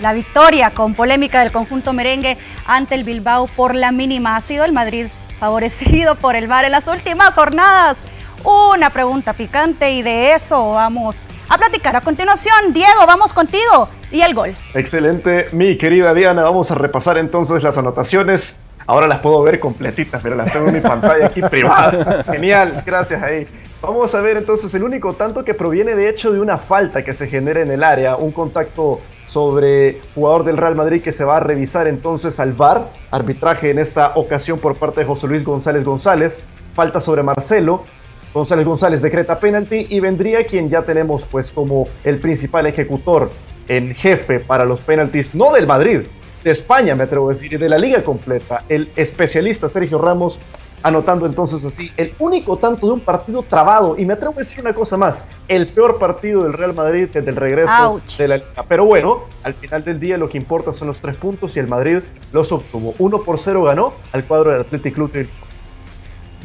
la victoria con polémica del conjunto merengue ante el Bilbao por la mínima. Ha sido el Madrid favorecido por el VAR en las últimas jornadas. Una pregunta picante y de eso vamos a platicar a continuación. Diego, vamos contigo y el gol. Excelente, mi querida Diana. Vamos a repasar entonces las anotaciones. Ahora las puedo ver completitas, pero las tengo en mi pantalla aquí privada. Genial, gracias ahí. Vamos a ver entonces el único tanto que proviene de hecho de una falta que se genera en el área, un contacto sobre jugador del Real Madrid que se va a revisar entonces al VAR, arbitraje en esta ocasión por parte de José Luis González González, falta sobre Marcelo, González González decreta penalti y vendría quien ya tenemos pues como el principal ejecutor, el jefe para los penaltis, no del Madrid, de España me atrevo a decir, de la liga completa, el especialista Sergio Ramos anotando entonces así el único tanto de un partido trabado. Y me atrevo a decir una cosa más, el peor partido del Real Madrid desde el regreso de la liga. Pero bueno, al final del día lo que importa son los tres puntos y el Madrid los obtuvo. Uno por cero ganó al cuadro del Athletic Club.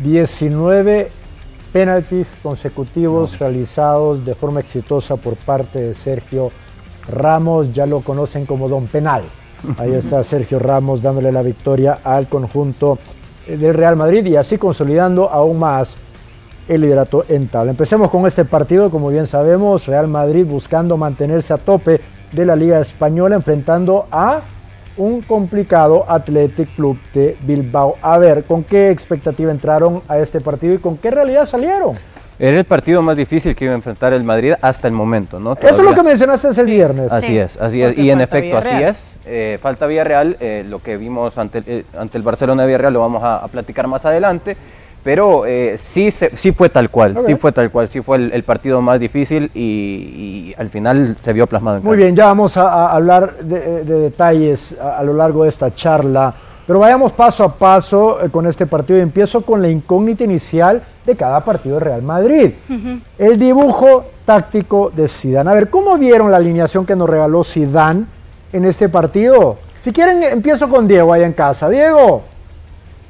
19 penaltis consecutivos realizados de forma exitosa por parte de Sergio Ramos, ya lo conocen como Don Penal. Ahí está Sergio Ramos dándole la victoria al conjunto del Real Madrid y así consolidando aún más el liderato en tabla. Empecemos con este partido, como bien sabemos, Real Madrid buscando mantenerse a tope de la Liga Española, enfrentando a un complicado Athletic Club de Bilbao. A ver, ¿con qué expectativa entraron a este partido y con qué realidad salieron? Era el partido más difícil que iba a enfrentar el Madrid hasta el momento, ¿no? Eso es lo que mencionaste el viernes. Así es, así es. Y en efecto, así es. Eh, falta Villarreal, eh, lo que vimos ante, eh, ante el Barcelona de Villarreal lo vamos a, platicar más adelante. Pero sí, sí fue tal cual, sí fue tal cual, sí fue el, partido más difícil y, al final se vio plasmado en Muy bien, ya vamos a, hablar de, detalles a, lo largo de esta charla. Pero vayamos paso a paso eh, con este partido y empiezo con la incógnita inicial de cada partido de Real Madrid. El dibujo táctico de Zidane. A ver, ¿cómo vieron la alineación que nos regaló Zidane en este partido? Si quieren, empiezo con Diego allá en casa. Diego.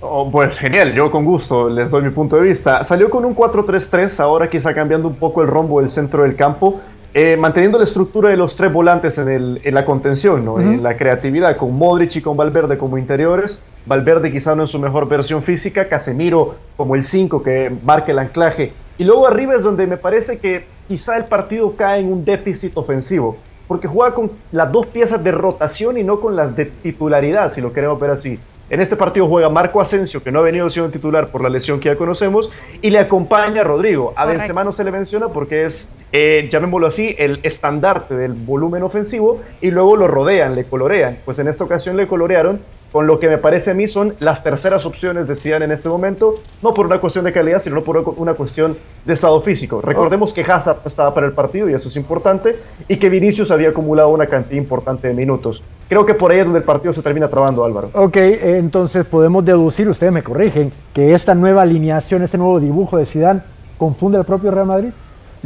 Oh, pues genial, yo con gusto les doy mi punto de vista. Salió con un 4-3-3, ahora quizá cambiando un poco el rombo del centro del campo. Eh, manteniendo la estructura de los tres volantes en, el, en la contención, ¿no? en la creatividad, con Modric y con Valverde como interiores. Valverde quizá no en su mejor versión física, Casemiro como el 5 que marca el anclaje. Y luego arriba es donde me parece que quizá el partido cae en un déficit ofensivo, porque juega con las dos piezas de rotación y no con las de titularidad, si lo queremos ver así. En este partido juega Marco Asensio, que no ha venido siendo titular por la lesión que ya conocemos, y le acompaña Rodrigo. A Benzema no se le menciona porque es, eh, llamémoslo así, el estandarte del volumen ofensivo, y luego lo rodean, le colorean. Pues en esta ocasión le colorearon con lo que me parece a mí son las terceras opciones de Zidane en este momento, no por una cuestión de calidad, sino por una cuestión de estado físico. Recordemos que Hazard estaba para el partido y eso es importante, y que Vinicius había acumulado una cantidad importante de minutos. Creo que por ahí es donde el partido se termina trabando, Álvaro. Ok, entonces podemos deducir, ustedes me corrigen, que esta nueva alineación, este nuevo dibujo de Zidane confunde al propio Real Madrid.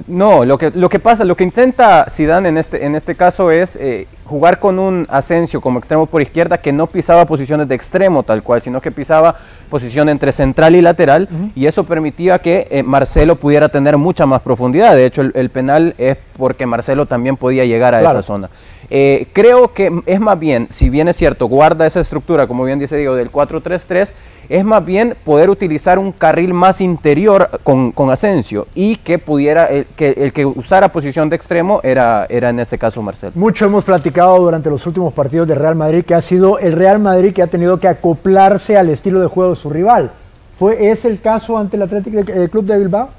No, lo que, lo que pasa, lo que intenta Zidane en este, en este caso es eh, jugar con un Asensio como extremo por izquierda que no pisaba posiciones de extremo tal cual, sino que pisaba posición entre central y lateral y eso permitía que eh, Marcelo pudiera tener mucha más profundidad. De hecho, el, penal es porque Marcelo también podía llegar a esa zona. Eh, creo que es más bien, si bien es cierto, guarda esa estructura, como bien dice Diego, del 4-3-3, es más bien poder utilizar un carril más interior con, con Asensio y que pudiera, el que, el que usara posición de extremo era, era en este caso Marcelo. Mucho hemos platicado durante los últimos partidos de Real Madrid que ha sido el Real Madrid que ha tenido que acoplarse al estilo de juego de su rival. ¿Fue ese el caso ante el Atlético el Club de Bilbao?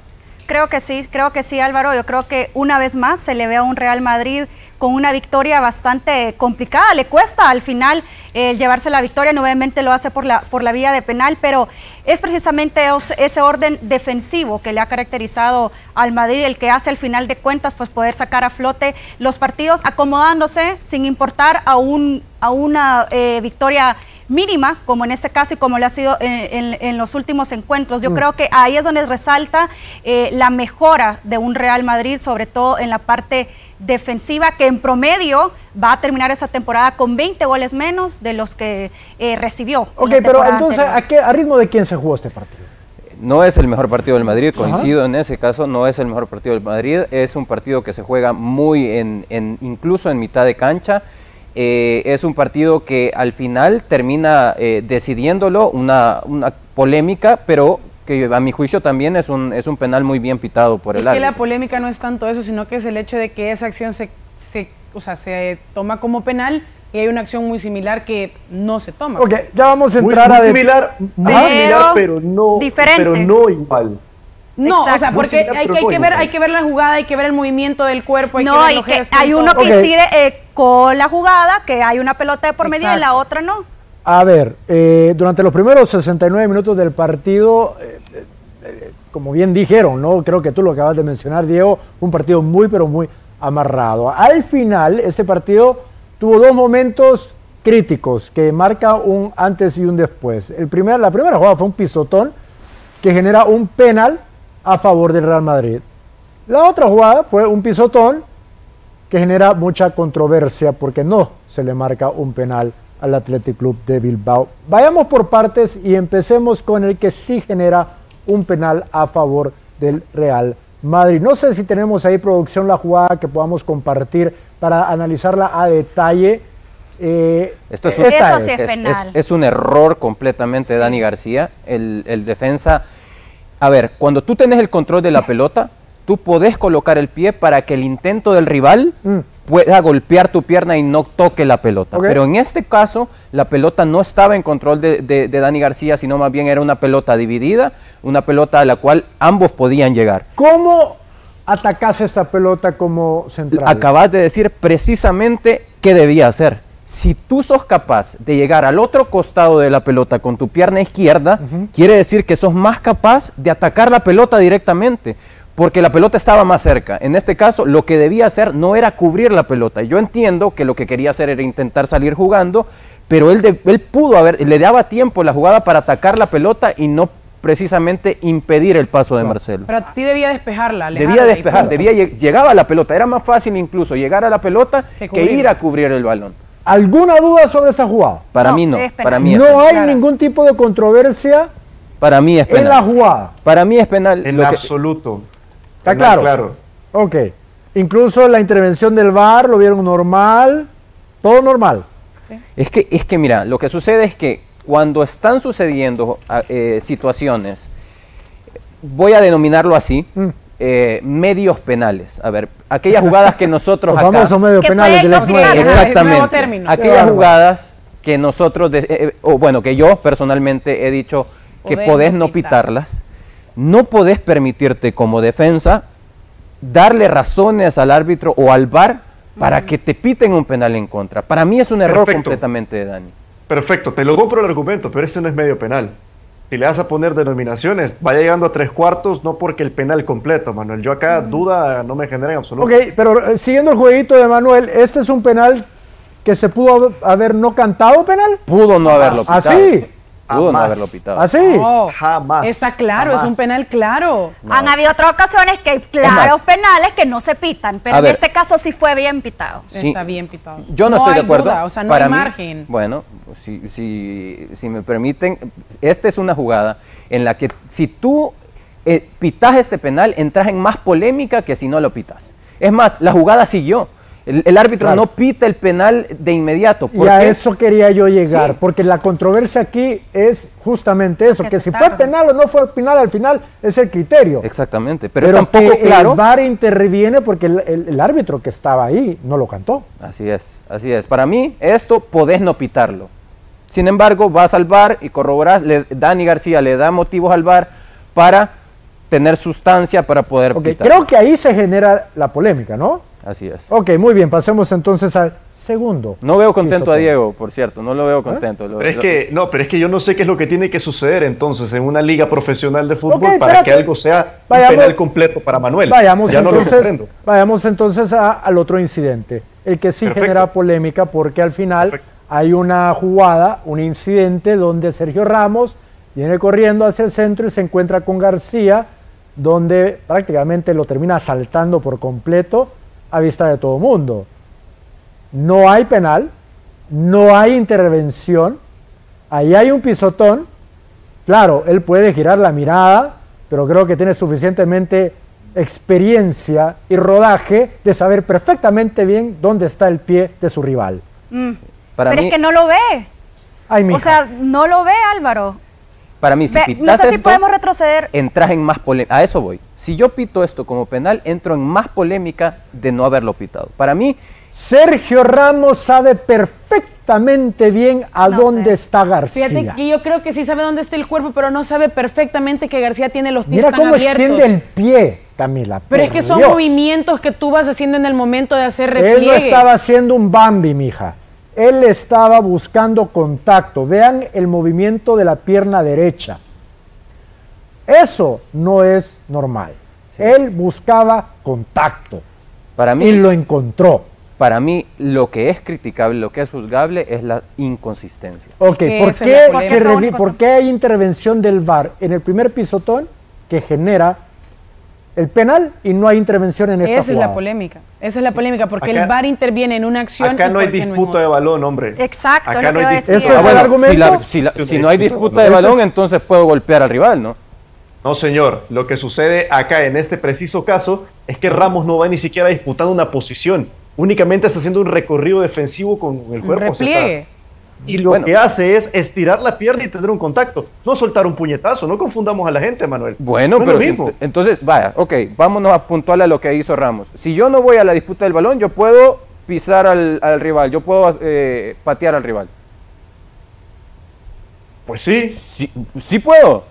Creo que sí, creo que sí, Álvaro. Yo creo que una vez más se le ve a un Real Madrid con una victoria bastante complicada. Le cuesta al final eh, llevarse la victoria, nuevamente lo hace por la, por la vía de penal, pero es precisamente ese orden defensivo que le ha caracterizado al Madrid, el que hace al final de cuentas pues poder sacar a flote los partidos, acomodándose sin importar a, un, a una eh, victoria mínima, como en este caso y como le ha sido en, los últimos encuentros. Yo mm. creo que ahí es donde resalta eh, la mejora de un Real Madrid, sobre todo en la parte defensiva, que en promedio va a terminar esa temporada con 20 goles menos de los que eh, recibió. Ok, pero entonces, ¿a, qué, ¿a ritmo de quién se jugó este partido? No es el mejor partido del Madrid, coincido en ese caso, no es el mejor partido del Madrid, es un partido que se juega muy en, en incluso en mitad de cancha Eh, es un partido que al final termina eh, decidiéndolo, una, una polémica, pero que a mi juicio también es un, es un penal muy bien pitado por el Es que árbitro. la polémica no es tanto eso, sino que es el hecho de que esa acción se, se, o sea, se toma como penal y hay una acción muy similar que no se toma. Ok, ya vamos a Muy, entrar muy a... de- similar, muy Pero similar, pero no, diferente. pero no igual. No, o sea, porque Muy similar, hay, que, pero hay, no que ver, hay que ver la jugada, hay que ver el movimiento del cuerpo, hay que No, ver y los que hay uno que Ok. incide eh, con la jugada, que hay una pelota de por medio y la otra no. A ver, eh, durante los primeros 69 minutos del partido, eh, eh, eh, como bien dijeron, ¿no? Creo que tú lo acabas de mencionar, Diego, un partido muy, pero muy amarrado. Al final, este partido tuvo dos momentos críticos que marca un antes y un después. El primer, la primera jugada fue un pisotón que genera un penal a favor del Real Madrid. La otra jugada fue un pisotón que genera mucha controversia porque no se le marca un penal al Athletic Club de Bilbao. Vayamos por partes y empecemos con el que sí genera un penal a favor del Real Madrid. No sé si tenemos ahí producción la jugada que podamos compartir para analizarla a detalle. Eh, Esto es esta un, Eso es. sí es penal. es un error completamente de Sí. Dani García. El, el defensa. A ver, cuando tú tenés el control de la pelota, tú podés colocar el pie para que el intento del rival Mm. pueda golpear tu pierna y no toque la pelota. Pero en este caso, la pelota no estaba en control de, de- de Dani García, sino más bien era una pelota dividida, una pelota a la cual ambos podían llegar. ¿Cómo atacás esta pelota como central? Acabas de decir precisamente qué debía hacer. Si tú sos capaz de llegar al otro costado de la pelota con tu pierna izquierda, quiere decir que sos más capaz de atacar la pelota directamente, porque la pelota estaba más cerca. En este caso, lo que debía hacer no era cubrir la pelota. Yo entiendo que lo que quería hacer era intentar salir jugando, pero él, de- él pudo haber, le daba tiempo la jugada para atacar la pelota y no precisamente impedir el paso de Marcelo. Pero a ti debía despejarla. Debía despejar, debía lleg- llegaba a la pelota. Era más fácil incluso llegar a la pelota Que ir a cubrir el balón. ¿Alguna duda sobre esta jugada? Para No, mí no. Para mí No hay ningún tipo de controversia Para mí es en penal. la jugada. Para mí es penal. En Lo que- absoluto. ¿Está claro? Claro. Ok. Incluso la intervención del VAR lo vieron normal. Todo normal. Es que, es que mira, lo que sucede es que cuando están sucediendo ah, eh, situaciones, voy a denominarlo así, Mm. eh, medios penales. A ver, aquellas jugadas que nosotros Los acá... famosos medios Que penales pueden ex nueve. Exactamente. Aquellas jugadas que nosotros, de- eh, o bueno, que yo personalmente he dicho que Podés no no pitar. pitarlas, no podés permitirte como defensa darle razones al árbitro o al VAR para que te piten un penal en contra. Para mí es un error Perfecto. completamente de Dani. Perfecto, te lo compro el argumento, pero este no es medio penal. Si le vas a poner denominaciones, vaya llegando a tres cuartos, no porque el penal completo, Manuel. Yo acá duda no me genera en absoluto. Ok, pero eh, siguiendo el jueguito de Manuel, este es un penal que se pudo haber- no cantado penal. Pudo no haberlo. Así, Pudo no haberlo pitado. así. No, Jamás, Está claro, jamás. es un penal claro. No. Han habido otras ocasiones que hay claros penales que no se pitan, pero A en ver. este caso sí fue bien pitado. Sí. Está bien pitado. Yo no, estoy hay de acuerdo. duda, o sea, no Para hay mí- margen. Bueno, si, si, si me permiten, esta es una jugada en la que si tú eh, pitas este penal, entras en más polémica que si no lo pitas. Es más, la jugada siguió. El, el árbitro Claro. no pita el penal de inmediato. ¿Por Y a qué? eso quería yo llegar, Sí. porque la controversia aquí es justamente eso, Que si fue penal o no fue penal al final es el criterio. Exactamente, pero, es tan que poco claro. el VAR interviene porque el, el- el árbitro que estaba ahí no lo cantó. Así es, así es. Para mí, esto podés no pitarlo. Sin embargo, vas al VAR y corroborás, le- Dani García le da motivos al VAR para tener sustancia para poder Ok, pitar. creo que ahí se genera la polémica, ¿no? Así es. Ok, muy bien, pasemos entonces al segundo. No veo contento a. Diego, por cierto, no lo veo contento. Lo- Pero es lo- que, no, pero es que yo no sé qué es lo que tiene que suceder entonces en una liga profesional de fútbol para espérate. que algo sea Vayamos- un penal completo para Manuel. Vayamos ya no lo entonces, vayamos entonces a- al otro incidente, el que sí Perfecto. genera polémica porque al final Perfecto. hay una jugada, un incidente donde Sergio Ramos viene corriendo hacia el centro y se encuentra con García, donde prácticamente lo termina asaltando por completo a vista de todo mundo. No hay penal, no hay intervención, ahí hay un pisotón, Claro, él puede girar la mirada, pero creo que tiene suficientemente experiencia y rodaje de saber perfectamente bien dónde está el pie de su rival. Mm. Pero es que no lo ve. o sea, no lo ve Álvaro. Para mí, si pitas no sé si podemos retroceder. Entras en más polémica. A eso voy. Si yo pito esto como penal, entro en más polémica de no haberlo pitado. Para mí. Sergio Ramos sabe perfectamente bien a dónde está García. Fíjate que yo creo que sí sabe dónde está el cuerpo, pero no sabe perfectamente que García tiene los pies Mira cómo extiende el pie, Camila. Pero es que son movimientos que tú vas haciendo en el momento de hacer repliegue. Él no estaba haciendo un Bambi, mija. Él estaba buscando contacto. Vean el movimiento de la pierna derecha. Eso no es normal. Él buscaba contacto. Para mí, y lo encontró. Para mí, lo que es criticable, lo que es juzgable, es la inconsistencia. Ok, ¿por qué, ¿por qué hay intervención del VAR en el primer pisotón que genera el penal y no hay intervención en esta Esa es la polémica. Esa es la polémica, porque el VAR interviene en una acción. Acá no hay disputa de balón, hombre. Exacto, acá no hay ¿Eso es el argumento? Si, no hay disputa de balón, entonces puedo golpear al rival, ¿no? No, señor. Lo que sucede acá en este preciso caso es que Ramos no va ni siquiera disputando una posición. Únicamente está haciendo un recorrido defensivo con el cuerpo. Repliegue y lo que hace es estirar la pierna y tener un contacto, no soltar un puñetazo, no confundamos a la gente, Manuel. Bueno, pero entonces, vaya, ok, vámonos a puntual a lo que hizo Ramos. Si yo no voy a la disputa del balón, yo puedo pisar al, rival, yo puedo eh, patear al rival. Pues sí. Sí, puedo.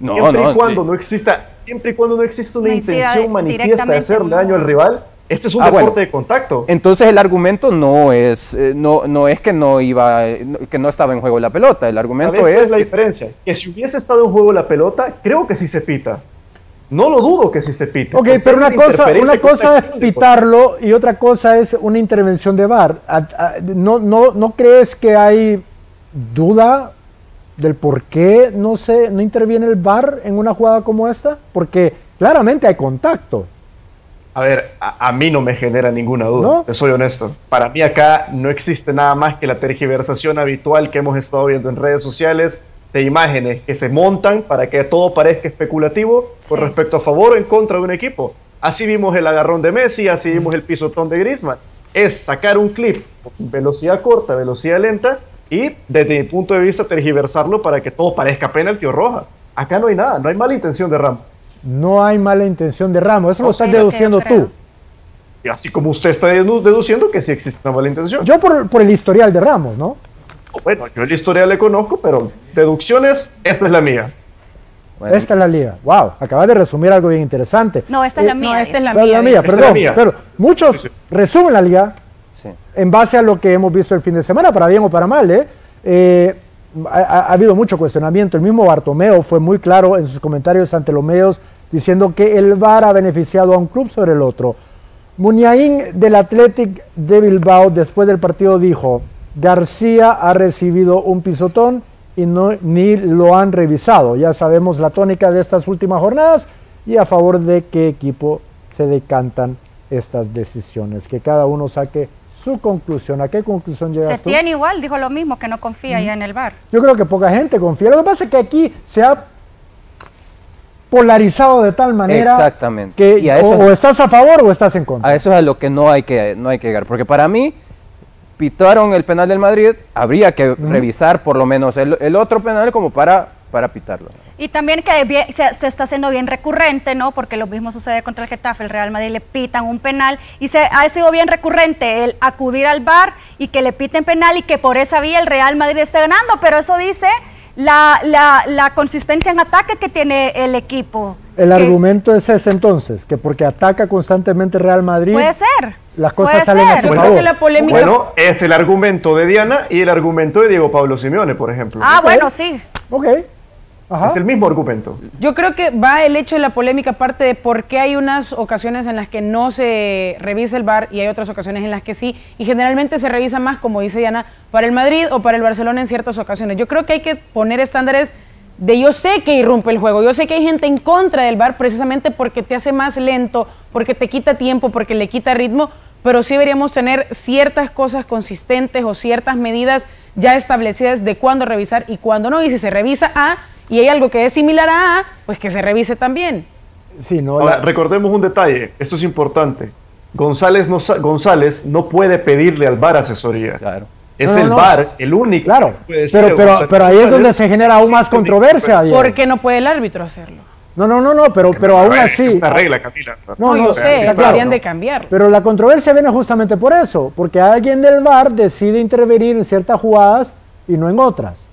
No, siempre y cuando no exista, siempre y cuando no exista una intención manifiesta de hacerle daño al rival, este es un ah, deporte de contacto. Entonces el argumento no es eh, no, no es que no iba que no estaba en juego la pelota, el argumento es, es la diferencia, que si hubiese estado en juego la pelota, creo que sí se pita. No lo dudo que sí se pita. Ok, pero una cosa, una cosa es pitarlo y otra cosa es una intervención de VAR. ¿No, no, ¿No crees que hay duda del por qué no, se, no interviene el VAR en una jugada como esta? Porque claramente hay contacto. A ver, a, mí no me genera ninguna duda, te soy honesto. Para mí acá no existe nada más que la tergiversación habitual que hemos estado viendo en redes sociales de imágenes que se montan para que todo parezca especulativo con respecto a favor o en contra de un equipo. Así vimos el agarrón de Messi, así vimos el pisotón de Griezmann. Es sacar un clip, velocidad corta, velocidad lenta, y desde mi punto de vista tergiversarlo para que todo parezca penalti o roja. Acá no hay nada, no hay mala intención de Ramos. No hay mala intención de Ramos, eso lo estás deduciendo tú. Y así como usted está deduciendo que sí existe una mala intención. Yo por, el historial de Ramos, ¿no? Bueno, yo el historial le conozco, pero deducciones, esta es la mía. Esta es la liga. Wow, acabas de resumir algo bien interesante. No, esta es la mía. esta es la, mía. perdón. Pero muchos resumen la liga en base a lo que hemos visto el fin de semana, para bien o para mal. ¿eh? eh ha, ha, habido mucho cuestionamiento. El mismo Bartomeo fue muy claro en sus comentarios ante los medios diciendo que el VAR ha beneficiado a un club sobre el otro. Muniain del Athletic de Bilbao después del partido dijo, García ha recibido un pisotón y no, ni lo han revisado. Ya sabemos la tónica de estas últimas jornadas y a favor de qué equipo se decantan estas decisiones. Que cada uno saque su conclusión. ¿A qué conclusión llegas Se tiene igual, dijo lo mismo, que no confía ya en el VAR. Yo creo que poca gente confía. Lo que pasa es que aquí se ha polarizado de tal manera Exactamente. que o, estás a favor o estás en contra. A eso es a lo que no hay que, no hay que llegar, porque para mí pitaron el penal del Madrid, habría que revisar por lo menos el, otro penal como para, para pitarlo. Y también que se, está haciendo bien recurrente, ¿no? Porque lo mismo sucede contra el Getafe, el Real Madrid le pitan un penal y se ha sido bien recurrente el acudir al bar y que le piten penal y que por esa vía el Real Madrid esté ganando, pero eso dice la, la, la consistencia en ataque que tiene el equipo. El argumento es ese entonces, que porque ataca constantemente Real Madrid. Puede ser. Las cosas salen a su bueno, la polémica... Bueno, es el argumento de Diana y el argumento de Diego Pablo Simeone, por ejemplo. Ah, bueno, sí. Ok. Es el mismo argumento. Yo creo que va el hecho de la polémica parte de por qué hay unas ocasiones en las que no se revisa el VAR y hay otras ocasiones en las que sí. Y generalmente se revisa más, como dice Diana, para el Madrid o para el Barcelona en ciertas ocasiones. Yo creo que hay que poner estándares de yo sé que irrumpe el juego, yo sé que hay gente en contra del VAR precisamente porque te hace más lento, porque te quita tiempo, porque le quita ritmo, pero sí deberíamos tener ciertas cosas consistentes o ciertas medidas ya establecidas de cuándo revisar y cuándo no. Y si se revisa A, y hay algo que es similar a A, pues que se revise también. Sí, no, Ahora, recordemos un detalle, esto es importante. González no, González no puede pedirle al VAR asesoría. Claro. Es el VAR el único. Claro, pero, pero, pero ahí es donde se genera aún más controversia. ¿Por qué no puede el árbitro hacerlo? No, no, no, no, pero, pero aún así. Es una regla, Camila. No, no, sé, deberían de cambiar. Pero la controversia viene justamente por eso, porque alguien del VAR decide intervenir en ciertas jugadas y no en otras.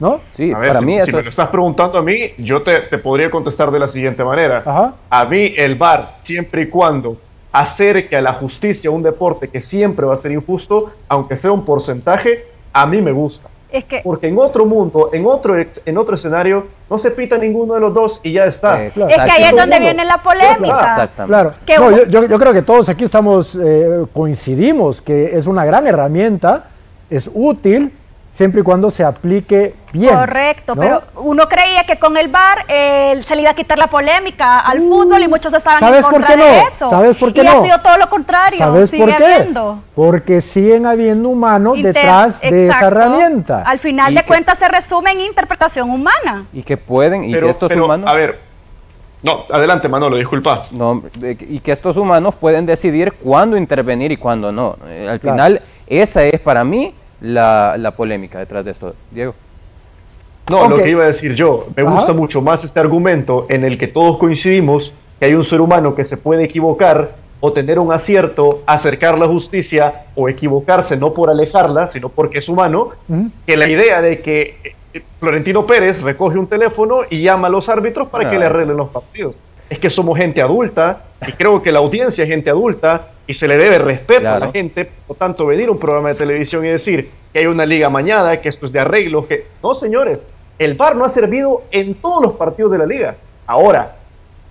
¿No? Sí, para mí eso... Si me lo estás preguntando a mí, yo te, te podría contestar de la siguiente manera. Ajá. A mí el VAR, siempre y cuando acerque a la justicia un deporte que siempre va a ser injusto, aunque sea un porcentaje, a mí me gusta. Es que, Porque en otro mundo, en otro, en otro escenario, no se pita ninguno de los dos y ya está. Es que ahí es donde viene la polémica. Exactamente. Claro. yo, yo, creo que todos aquí estamos, eh, coincidimos que es una gran herramienta, es útil, siempre y cuando se aplique bien. Correcto, pero uno creía que con el VAR eh, se le iba a quitar la polémica al uh, fútbol y muchos estaban en contra de eso. ¿Sabes por qué y ha sido todo lo contrario. ¿Sabes por qué? Porque siguen habiendo humanos detrás de esa herramienta. Al final de cuentas se resume en interpretación humana. Y que pueden, y que estos humanos... A ver, no, adelante Manolo, disculpa. No, y que estos humanos pueden decidir cuándo intervenir y cuándo no. Eh, al final, esa es para mí la, la polémica detrás de esto. Diego. No, lo que iba a decir yo, me gusta mucho más este argumento en el que todos coincidimos que hay un ser humano que se puede equivocar o tener un acierto, acercar la justicia o equivocarse no por alejarla, sino porque es humano, que la idea de que eh, Florentino Pérez recoge un teléfono y llama a los árbitros para que le arreglen los partidos. Es que somos gente adulta y creo que la audiencia es gente adulta y se le debe respeto a la gente, por tanto, venir a un programa de televisión y decir que hay una liga mañana, que esto es de arreglo, que... No, señores, el VAR no ha servido en todos los partidos de la liga. Ahora,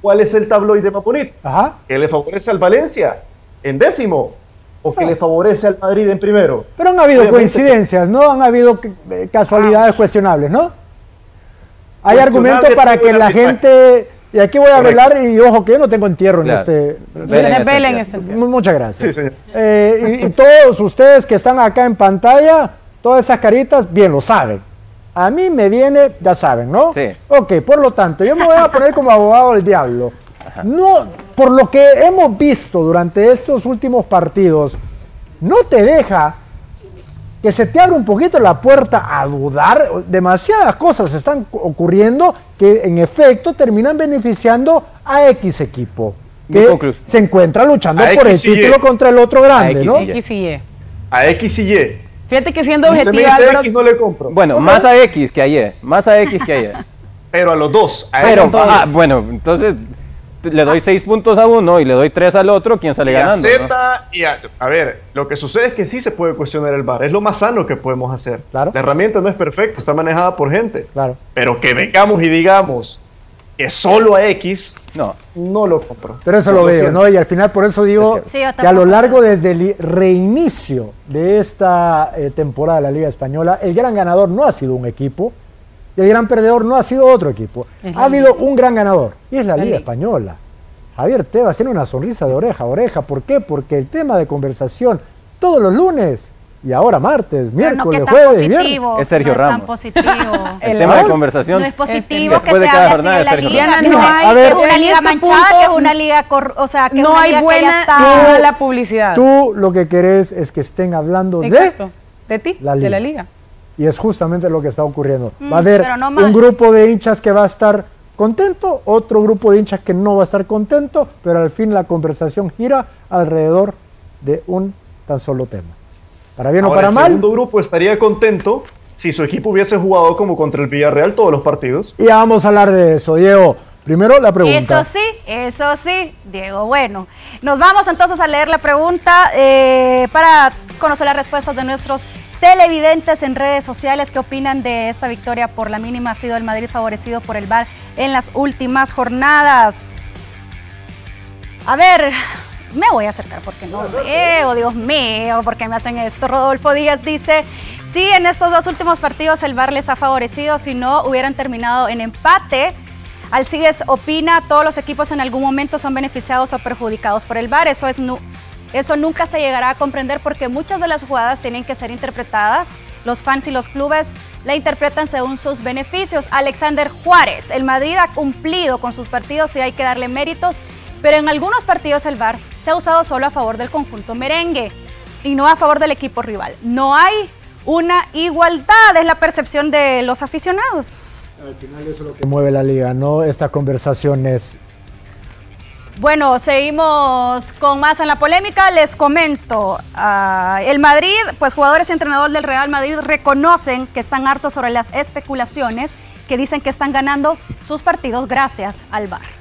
¿cuál es el tabloide Maponit? Ajá. ¿Que le favorece al Valencia en décimo? ¿O que le favorece al Madrid en primero? Pero han habido coincidencias, ¿no? Han habido eh, casualidades ah, cuestionables, ¿no? Hay argumentos para que la gente y aquí voy a hablar y ojo que yo no tengo entierro en este... en este Muchas gracias. Eh, y, todos ustedes que están acá en pantalla, todas esas caritas, bien, lo saben. A mí me viene, ya saben, ¿no? Sí. Ok, por lo tanto, yo me voy a poner como abogado del diablo. No, por lo que hemos visto durante estos últimos partidos, no te deja que se te abre un poquito la puerta a dudar. Demasiadas cosas están ocurriendo que en efecto terminan beneficiando a X equipo. Que se encuentra luchando por el título contra el otro grande, ¿no? X y Y. A X y Y. Fíjate que siendo objetiva. X no le compro. Bueno, más a X que a Y. Más a X que a Y. Pero a los dos. Pero, ah, bueno, entonces le doy seis puntos a uno y le doy tres al otro, ¿quién sale ganando? y a, ver, lo que sucede es que sí se puede cuestionar el bar, es lo más sano que podemos hacer. Claro. La herramienta no es perfecta, está manejada por gente. Claro. Pero que vengamos y digamos que solo a X, no, no lo compro. Pero eso lo, veo, ¿no? Y al final por eso digo que a lo largo desde el reinicio de esta eh, temporada de la Liga Española, el gran ganador no ha sido un equipo, y el gran perdedor no ha sido otro equipo. Ha habido un gran ganador y es la, Liga Española. Javier Tebas tiene una sonrisa de oreja a oreja. ¿Por qué? Porque el tema de conversación todos los lunes y ahora martes, miércoles, jueves y viernes. Es Sergio no Ramos. Es positivo. el, tema de conversación. No es positivo que de cada jornada de Sergio Ramos. No, hay, es una liga este manchada, que es una liga, o sea, que no una hay liga buena que ya está... la publicidad. Tú lo que querés es que estén hablando Exacto. de de ti, de la liga. Y es justamente lo que está ocurriendo. Va a mm, haber un grupo de hinchas que va a estar contento, otro grupo de hinchas que no va a estar contento, pero al fin la conversación gira alrededor de un tan solo tema. Para bien o para mal. El segundo grupo estaría contento si su equipo hubiese jugado como contra el Villarreal todos los partidos. Y vamos a hablar de eso, Diego. Primero la pregunta. Eso sí, eso sí, Diego. Bueno, nos vamos entonces a leer la pregunta eh, para conocer las respuestas de nuestros televidentes en redes sociales. ¿Qué opinan de esta victoria por la mínima? Ha sido el Madrid favorecido por el VAR en las últimas jornadas. A ver, me voy a acercar porque no veo, Dios mío, ¿por qué me hacen esto? Rodolfo Díaz dice, sí, en estos dos últimos partidos el VAR les ha favorecido, si no hubieran terminado en empate. Alcides opina, todos los equipos en algún momento son beneficiados o perjudicados por el VAR, eso es eso nunca se llegará a comprender porque muchas de las jugadas tienen que ser interpretadas. Los fans y los clubes la interpretan según sus beneficios. Alexander Juárez, el Madrid ha cumplido con sus partidos y hay que darle méritos pero en algunos partidos el VAR se ha usado solo a favor del conjunto merengue y no a favor del equipo rival. No hay una igualdad, es la percepción de los aficionados. Al final eso es lo que mueve la liga, ¿no? Esta conversación es bueno, seguimos con más en la polémica. Les comento, uh, el Madrid, pues jugadores y entrenadores del Real Madrid reconocen que están hartos sobre las especulaciones que dicen que están ganando sus partidos gracias al VAR.